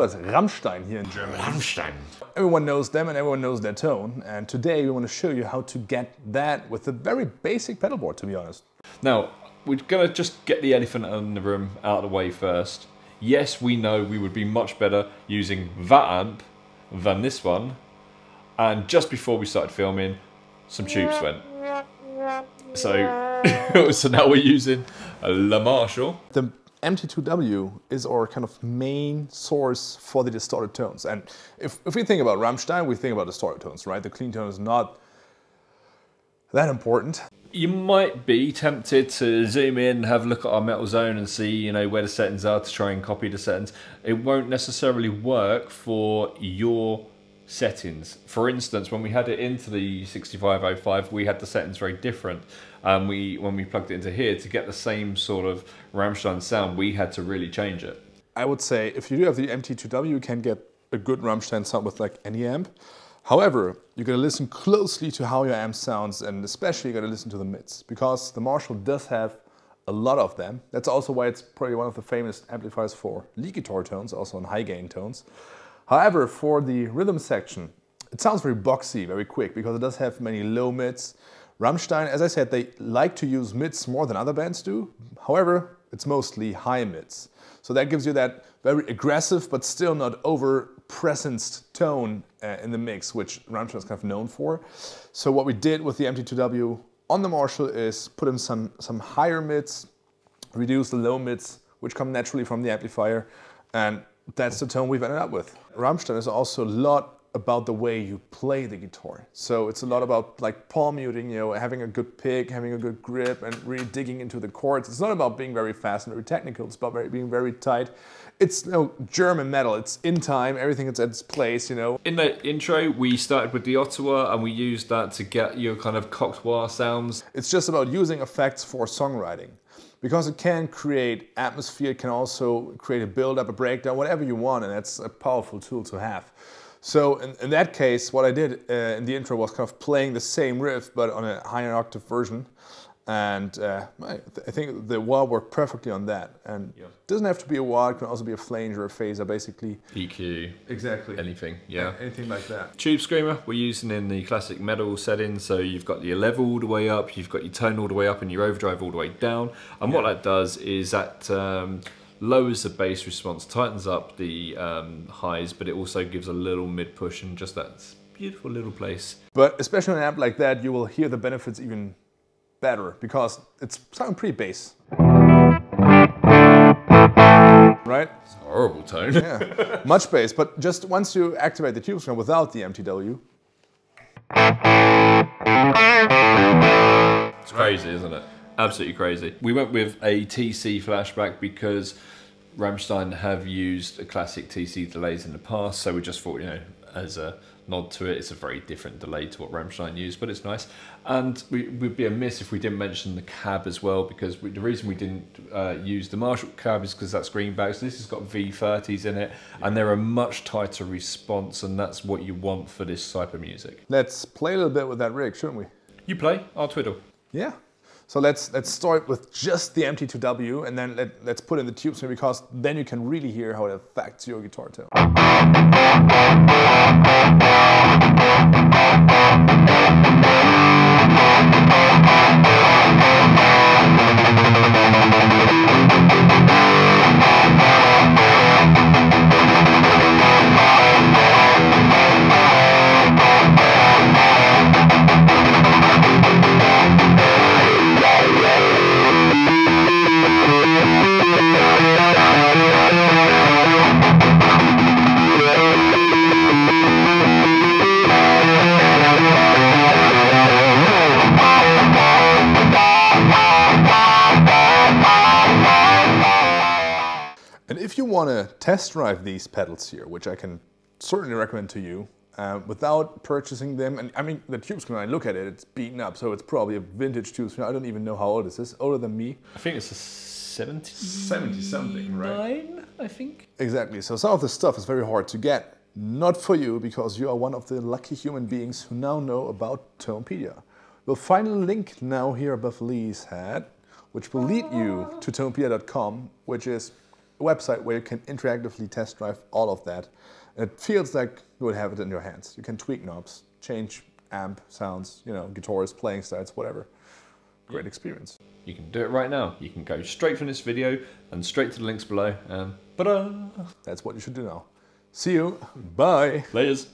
Rammstein here in Germany. Rammstein. Everyone knows them and everyone knows their tone. And today we want to show you how to get that with a very basic pedal board, to be honest. Now, we're going to just get the elephant in the room out of the way first. Yes, we know we would be much better using that amp than this one. And just before we started filming, some tubes went. So, so now we're using a La Marshall. The MT2W is our kind of main source for the distorted tones. And if, if we think about Rammstein, we think about distorted tones, right? The clean tone is not that important. You might be tempted to zoom in, have a look at our metal zone and see, you know, where the settings are to try and copy the settings. It won't necessarily work for your settings. For instance, when we had it into the 6505, we had the settings very different. Um, we when we plugged it into here to get the same sort of Rammstein sound, we had to really change it. I would say if you do have the MT2W, you can get a good Rammstein sound with like any amp. However, you're gonna listen closely to how your amp sounds and especially you're gonna listen to the mids because the Marshall does have a lot of them. That's also why it's probably one of the famous amplifiers for lead guitar tones, also on high gain tones. However, for the rhythm section, it sounds very boxy, very quick because it does have many low mids, Rammstein, as I said, they like to use mids more than other bands do. However, it's mostly high mids. So that gives you that very aggressive but still not over presenced tone uh, in the mix, which Rammstein is kind of known for. So what we did with the MT2W on the Marshall is put in some, some higher mids, reduce the low mids, which come naturally from the amplifier, and that's the tone we've ended up with. Rammstein is also a lot about the way you play the guitar. So it's a lot about like palm muting, you know, having a good pick, having a good grip, and really digging into the chords. It's not about being very fast and very technical. It's about very, being very tight. It's you know, German metal. It's in time. Everything is at its place. You know. In the intro, we started with the auto-wah, and we used that to get your kind of cocked wah sounds. It's just about using effects for songwriting because it can create atmosphere, it can also create a build up, a breakdown, whatever you want, and that's a powerful tool to have. So in, in, that case, what I did uh, in the intro was kind of playing the same riff, but on a higher octave version. And uh, I, I, think the wah worked perfectly on that. And it doesn't have to be a wah, it can also be a flange or a phaser, basically. EQ. Exactly. Anything, yeah. Anything like that. Tube Screamer, we're using in the classic metal setting. So you've got your level all the way up, you've got your tone all the way up, and your overdrive all the way down. And yeah. what that does is that um, lowers the bass response, tightens up the um, highs, but it also gives a little mid push and just that beautiful little place. But especially on an amp like that, you will hear the benefits even better because it's sounding pretty bass. Right? It's a horrible tone. yeah, much bass, but just once you activate the tube screamer without the MTW. It's crazy, isn't it? Absolutely crazy. We went with a TC flashback because Rammstein have used a classic TC delays in the past, so we just thought, you know, as a nod to it, it's a very different delay to what Rammstein used, but it's nice. And we would be amiss if we didn't mention the cab as well, because we, the reason we didn't uh, use the Marshall cab is because that's greenback. So this has got V30s in it, and they're a much tighter response, and that's what you want for this type of music. Let's play a little bit with that rig, shouldn't we? You play, I'll twiddle. Yeah. So let's, let's start with just the MT2W and then let, let's put in the tubes because then you can really hear how it affects your guitar tone. Want to test drive these pedals here, which I can certainly recommend to you, uh, without purchasing them, and I mean, the tube screamer, when I look at it, it's beaten up, so it's probably a vintage tube screamer. I don't even know how old this is, older than me. I think it's a 70? 70 something, right? Nine, I think. Exactly, so some of this stuff is very hard to get. Not for you, because you are one of the lucky human beings who now know about Tonepedia. We'll find a link now here above Lee's head, which will lead you to tonepedia.com, which is a website where you can interactively test drive all of that. It feels like you would have it in your hands. You can tweak knobs, change amp sounds, you know, guitars, playing styles, whatever. Great experience. You can do it right now. You can go straight from this video and straight to the links below. And ta-da! That's what you should do now. See you. Bye. Layers.